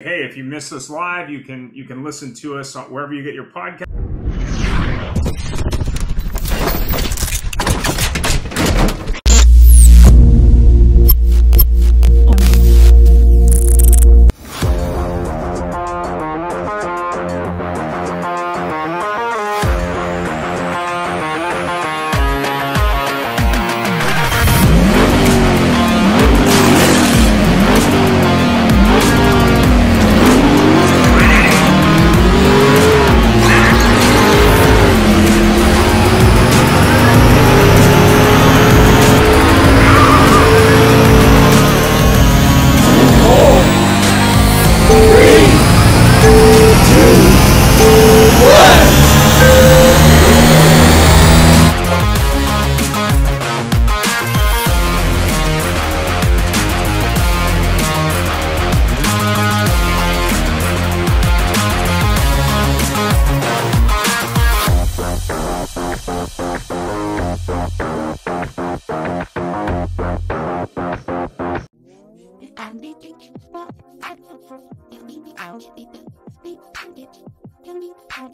Hey, if you miss us live, you can you can listen to us wherever you get your podcast.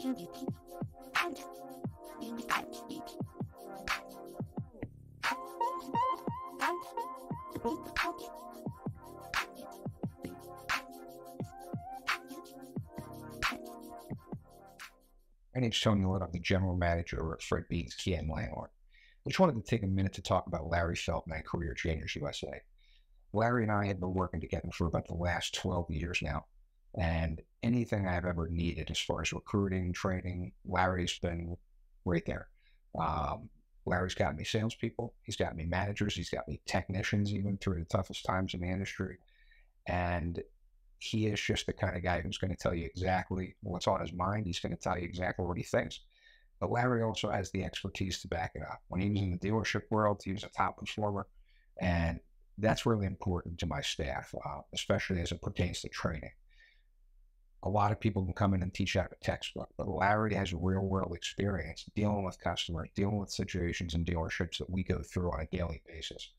My name's Tony Lord. I'm the general manager at Fred Beans and Langhorne. I just wanted to take a minute to talk about Larry Feldman, Career Changers USA. Larry and I have been working together for about the last 12 years now. And anything I've ever needed as far as recruiting, training, Larry's been right there. Um, Larry's got me salespeople. He's got me managers. He's got me technicians, even through the toughest times in the industry. And he is just the kind of guy who's going to tell you exactly what's on his mind. He's going to tell you exactly what he thinks. But Larry also has the expertise to back it up. When he was in the dealership world, he was a top performer. And that's really important to my staff, uh, especially as it pertains to training. A lot of people can come in and teach out of a textbook, but Larry has a real world experience dealing with customers, dealing with situations in dealerships that we go through on a daily basis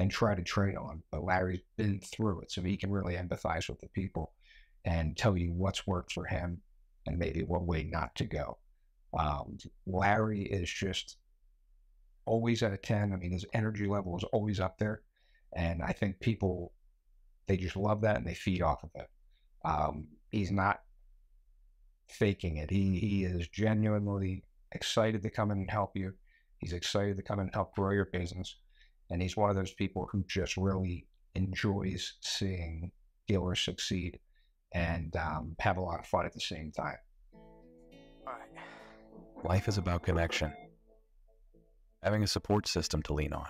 and try to train on. But Larry's been through it, so he can really empathize with the people and tell you what's worked for him and maybe what way not to go. Um, Larry is just always at a 10. I mean, his energy level is always up there. And I think people, they just love that and they feed off of it. Um, he's not faking it. He, he is genuinely excited to come in and help you. He's excited to come and help grow your business. And he's one of those people who just really enjoys seeing dealers succeed and um, have a lot of fun at the same time. Life is about connection, having a support system to lean on,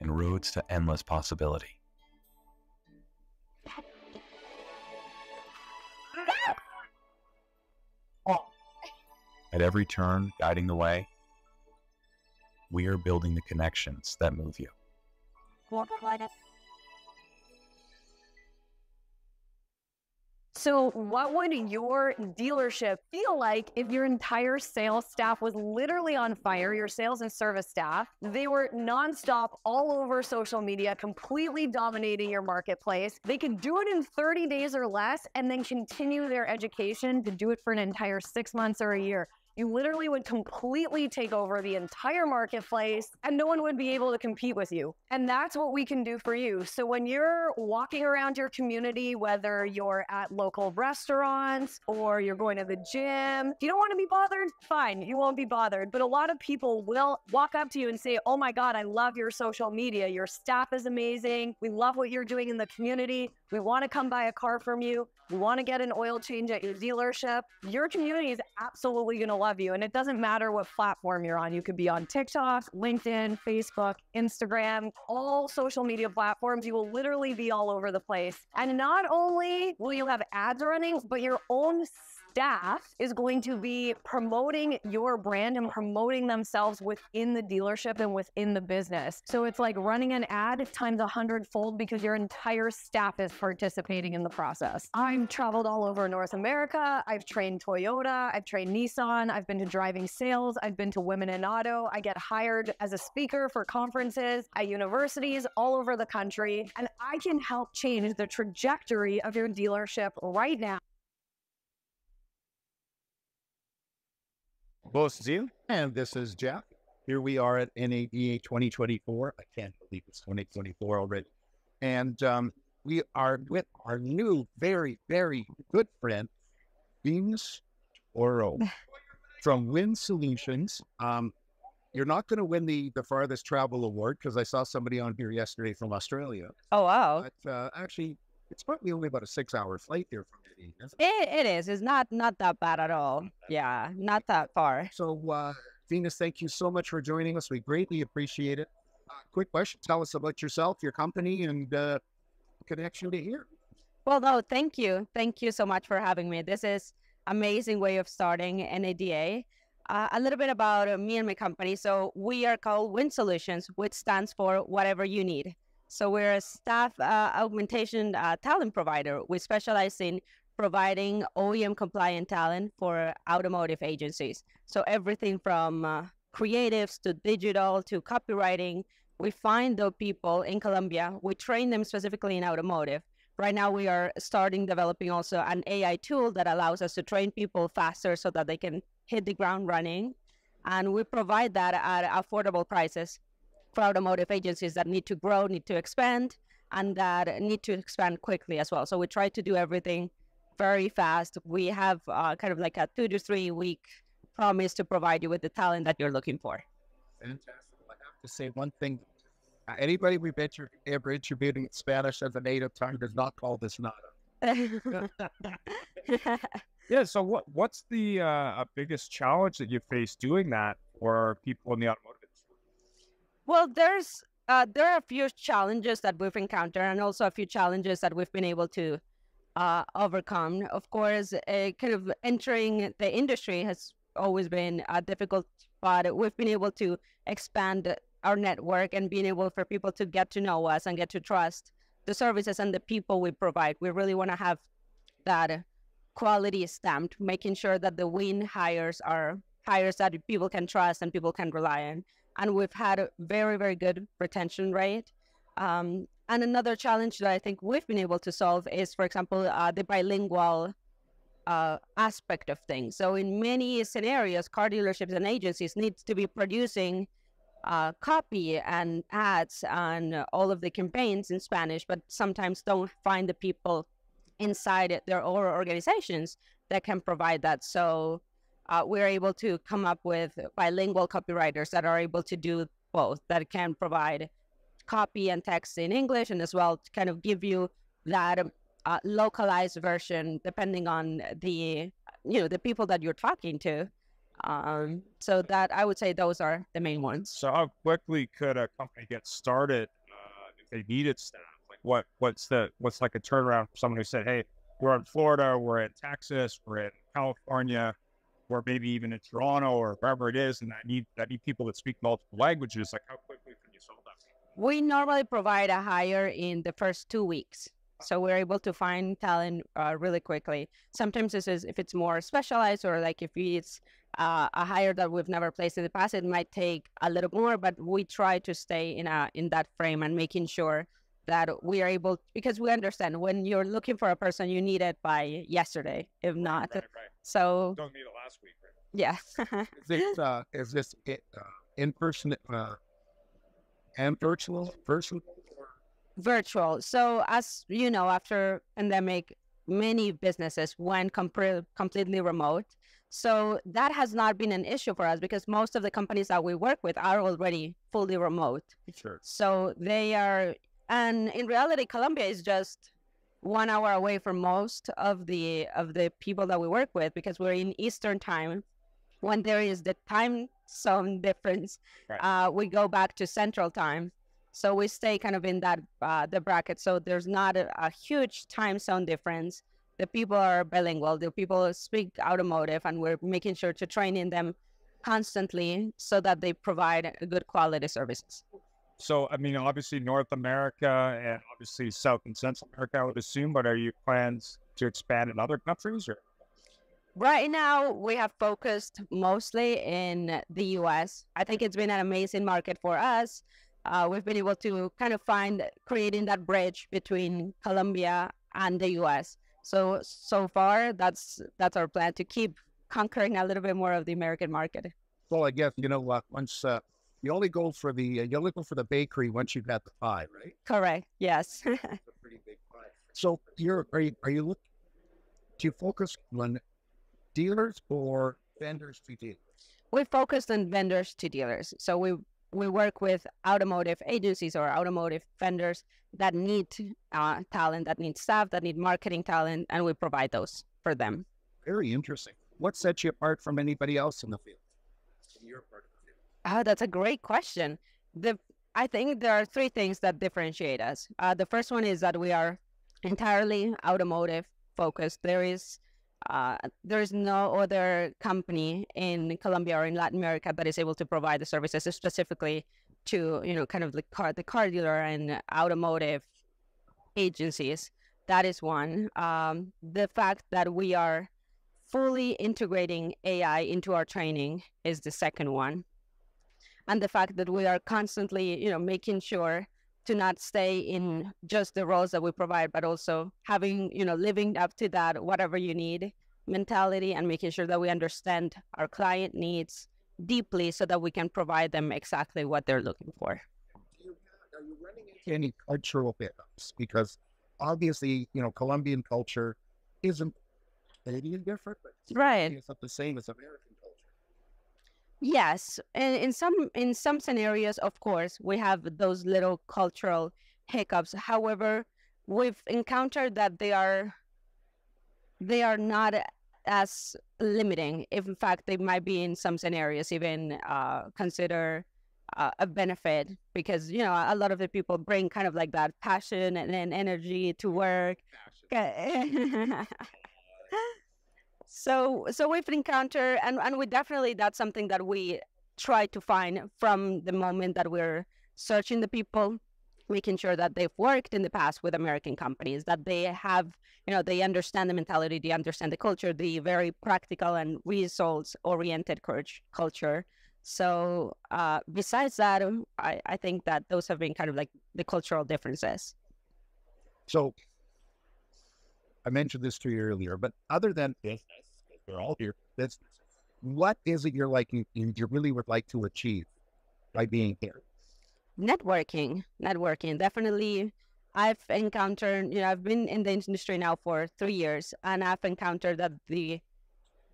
and roads to endless possibility. At every turn, guiding the way, we are building the connections that move you. So, what would your dealership feel like if your entire sales staff was literally on fire? Your sales and service staff, they were nonstop all over social media, completely dominating your marketplace. They could do it in 30 days or less and then continue their education to do it for an entire six months or a year you literally would completely take over the entire marketplace and no one would be able to compete with you. And that's what we can do for you. So when you're walking around your community, whether you're at local restaurants or you're going to the gym, if you don't want to be bothered, fine, you won't be bothered. But a lot of people will walk up to you and say, Oh my God, I love your social media. Your staff is amazing. We love what you're doing in the community. We want to come buy a car from you. We want to get an oil change at your dealership. Your community is absolutely going to love you. And it doesn't matter what platform you're on. You could be on TikTok, LinkedIn, Facebook, Instagram, all social media platforms. You will literally be all over the place. And not only will you have ads running, but your own staff is going to be promoting your brand and promoting themselves within the dealership and within the business. So it's like running an ad times a hundredfold because your entire staff is participating in the process. I've traveled all over North America. I've trained Toyota. I've trained Nissan. I've been to driving sales. I've been to Women in Auto. I get hired as a speaker for conferences at universities all over the country. And I can help change the trajectory of your dealership right now. Both you and this is Jeff. Here we are at NADA 2024. I can't believe it's 2024 already. And um, we are with our new, very, very good friend, Venus Toro from WYN Solutions. Um, you're not going to win the, the farthest travel award because I saw somebody on here yesterday from Australia. Oh wow! But uh, actually, it's probably only about a six hour flight there from India. It, it is. It's not not that bad at all. Yeah, not that far. So, uh, Venus, thank you so much for joining us. We greatly appreciate it. Uh, quick question: Tell us about yourself, your company, and uh, connection to here. Well, no, thank you, thank you so much for having me. This is amazing way of starting NADA. Uh, a little bit about uh, me and my company. So we are called WYN Solutions, which stands for whatever you need. So we're a staff uh, augmentation uh, talent provider. We specialize in providing OEM compliant talent for automotive agencies. So everything from uh, creatives to digital to copywriting. We find the people in Colombia. We train them specifically in automotive. Right now, we are starting developing also an AI tool that allows us to train people faster so that they can hit the ground running. And we provide that at affordable prices for automotive agencies that need to grow, need to expand, and that need to expand quickly as well. So we try to do everything very fast. We have uh, kind of like a two to three week promise to provide you with the talent that you're looking for. Fantastic. I have to say one thing. Uh, anybody we've inter- ever interviewed in Spanish as a native tongue does not call this nada. Yeah. So what what's the uh, biggest challenge that you face doing that for people in the automotive industry? Well, there's uh, there are a few challenges that we've encountered, and also a few challenges that we've been able to uh, overcome. Of course, uh, kind of entering the industry has always been uh, difficult, but we've been able to expand our network and being able for people to get to know us and get to trust the services and the people we provide. We really want to have that quality stamped, making sure that the WYN hires are hires that people can trust and people can rely on. And we've had a very, very good retention rate. Um, and another challenge that I think we've been able to solve is, for example, uh, the bilingual uh, aspect of things. So in many scenarios, car dealerships and agencies need to be producing uh, copy and ads and all of the campaigns in Spanish, but sometimes don't find the people inside their own organizations that can provide that. So uh, we're able to come up with bilingual copywriters that are able to do both, that can provide copy and text in English, and as well to kind of give you that uh, localized version depending on the you know the people that you're talking to. Um, so that I would say those are the main ones. So how quickly could a company get started uh, if they needed staff? Like what what's the what's like a turnaround for someone who said, "Hey, we're in Florida, we're in Texas, we're in California, or maybe even in Toronto or wherever it is, and I need I need people that speak multiple languages." Like how quickly can you solve that? We normally provide a hire in the first two weeks. So we're able to find talent uh, really quickly. Sometimes this is if it's more specialized or like if it's uh, a hire that we've never placed in the past, it might take a little more, but we try to stay in a in that frame and making sure that we are able because we understand when you're looking for a person, you need it by yesterday, if not. Right, right. So Don't need it last week, right? yeah. Is this, uh, is this it, uh, in person uh, and virtual? Virtual? virtual. So as you know, after pandemic, many businesses went compre- completely remote. So that has not been an issue for us because most of the companies that we work with are already fully remote. Sure. So they are, and in reality, Colombia is just one hour away from most of the of the people that we work with because we're in Eastern time. When there is the time zone difference, Right. uh, we go back to Central time. So we stay kind of in that uh, the bracket. So there's not a, a huge time zone difference, the people are bilingual, the people speak automotive, and we're making sure to training them constantly so that they provide good quality services. So, I mean, obviously North America and obviously South and Central America, I would assume, but are you plans to expand in other countries or? Right now, we have focused mostly in the US. I think it's been an amazing market for us. Uh, we've been able to kind of find creating that bridge between Colombia and the US. So so far, that's that's our plan to keep conquering a little bit more of the American market. Well, I guess you know what. Once uh, you only go for the uh, you only go for the bakery once you've got the pie, right? Correct. Yes. Pretty big pie. So you're are you are you look? Do you focus on dealers or vendors to dealers? we focus on vendors to dealers. So we we work with automotive agencies or automotive vendors that need uh, talent, that need staff, that need marketing talent, and we provide those for them. Very interesting. What sets you apart from anybody else in the field? In your part of the field. Oh, that's a great question. The I think there are three things that differentiate us. Uh, the first one is that we are entirely automotive focused. There is uh, there is no other company in Colombia or in Latin America that is able to provide the services specifically to you know kind of the car the car dealer and automotive agencies. That is one. Um, the fact that we are fully integrating AI into our training is the second one and the fact that we are constantly you know making sure to not stay in just the roles that we provide but also having you know living up to that whatever you need mentality and making sure that we understand our client needs deeply so that we can provide them exactly what they're looking for you are you running into any cultural pickups? Because obviously, you know, Colombian culture isn't Canadian different, but right it's not the same as American. Yes, and in some in some scenarios, of course, we have those little cultural hiccups. However, we've encountered that they are they are not as limiting. If in fact they might be in some scenarios even uh, consider uh, a benefit because you know a lot of the people bring kind of like that passion and, and energy to work. so so we've encountered and, and we definitely that's something that we try to find from the moment that we're searching the people making sure that they've worked in the past with american companies that they have you know they understand the mentality they understand the culture the very practical and results oriented culture. So uh, besides that I, I think that those have been kind of like the cultural differences. So I mentioned this to you earlier, but other than business, we're all here, that's what is it you're like you you really would like to achieve by being here? networking networking definitely i've encountered you know i've been in the industry now for three years and i've encountered that the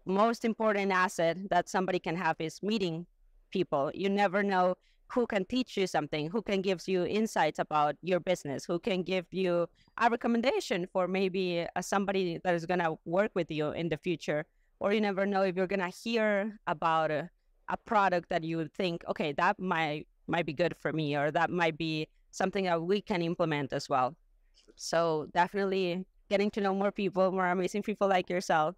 most important asset that somebody can have is meeting people you never know who can teach you something who can give you insights about your business who can give you a recommendation for maybe uh, somebody that is going to work with you in the future. Or you never know if you're going to hear about a, a product that you think okay that might might be good for me or that might be something that we can implement as well. So definitely getting to know more people more amazing people like yourself.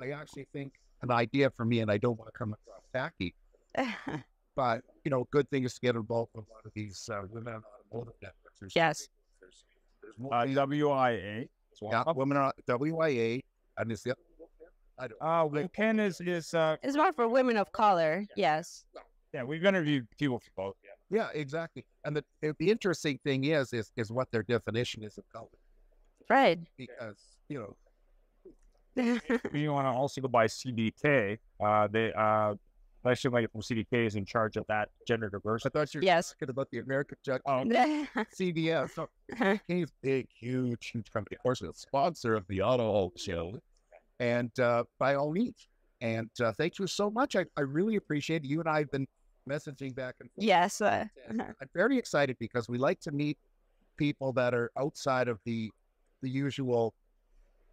I actually think an idea for me, and I don't want to come across tacky, but you know, good thing is to get involved with a lot of these uh, women on automotive networks. There's Yes. there's, there's more Uh, WIA. as well. yeah, women on WIA, and it's the I don't. Uh, well, Ken is is uh, it's more for women of color yes yeah. We've interviewed people from both. Yeah. Yeah, exactly. And the the interesting thing is is is what their definition is of color, right because you know you want to also go by CDK. Uh, they uh, actually like from CDK is in charge of that gender I diversity. thought you were Yes. talking about the American Jug Oh, CBS. So he's big, huge, huge company. Of course, a sponsor of the Auto Show. And uh, by all means. And uh, thank you so much. I, I really appreciate it. You and I have been messaging back and forth. yes uh, And I'm very excited because we like to meet people that are outside of the the usual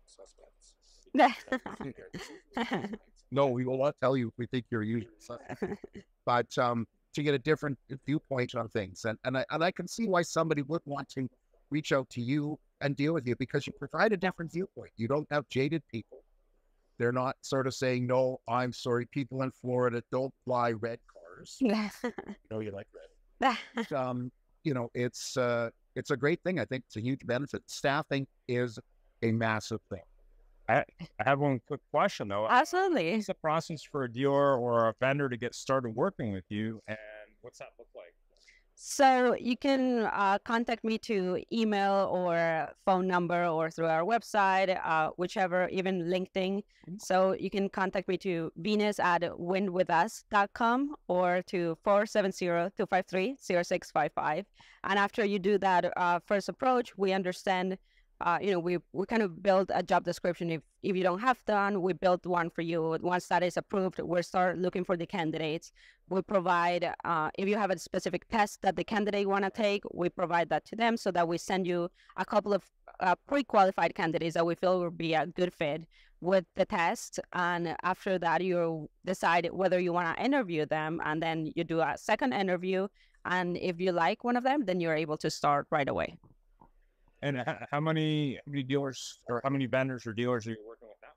suspects. No, we will not tell you if we think you're a usual suspect. but um, to get a different viewpoint on things, and and I and I can see why somebody would want to reach out to you and deal with you because you provide a different viewpoint. You don't have jaded people. They're not sort of saying, no, I'm sorry, people in Florida don't fly red cars. you know, you like red. um, you know, it's uh, it's a great thing. I think it's a huge benefit. Staffing is a massive thing. I, I have one quick question though. Absolutely. What's the process for a dealer or a vendor to get started working with you, and what's that look like? So you can uh, contact me to email or phone number or through our website, uh, whichever, even LinkedIn. Mm-hmm. So you can contact me to venus at wynwithus.com or to 470-253-0655. And after you do that uh, first approach, we understand uh, you know, we we kind of build a job description. If if you don't have done, we build one for you. Once that is approved, we start looking for the candidates. We provide uh, if you have a specific test that the candidate want to take, we provide that to them so that we send you a couple of uh, pre-qualified candidates that we feel will be a good fit with the test. And after that, you decide whether you want to interview them, and then you do a second interview. And if you like one of them, then you're able to start right away. And how many how many dealers or how many vendors or dealers are you working with now?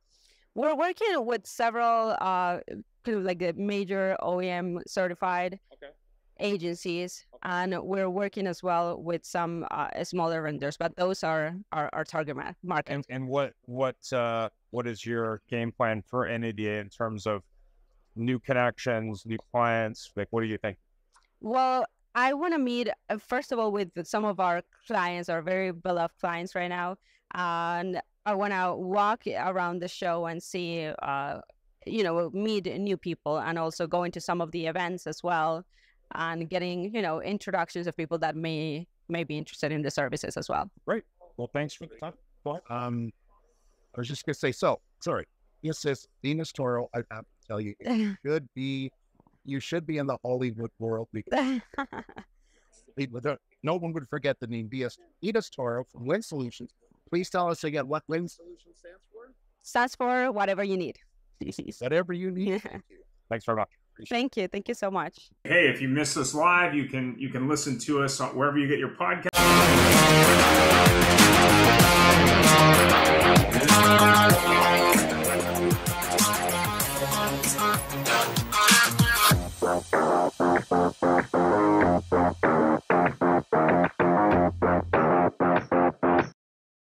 We're working with several uh kind of like the major OEM certified okay. agencies, okay. and we're working as well with some uh, smaller vendors. But those are our, our target market. And, and what what uh, what is your game plan for NADA in terms of new connections, new clients? Like, what do you think? Well, I want to meet uh, first of all with some of our clients, our very beloved clients right now, and I want to walk around the show and see, uh, you know, meet new people, and also going to some of the events as well, and getting you know introductions of people that may may be interested in the services as well. Great. Well, thanks for the time. Um, I was just gonna say, so sorry. This is Venus Toro. I have to tell you, it should be you should be in the Hollywood world because no one would forget the name BS Venus Toro from WYN Solutions. Please tell us again what WYN Solutions stands for. Stands for whatever you need. whatever you need. Thanks very much. Appreciate Thank you. Thank you so much. Hey, if you miss us live, you can you can listen to us wherever you get your podcast.